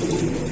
あ!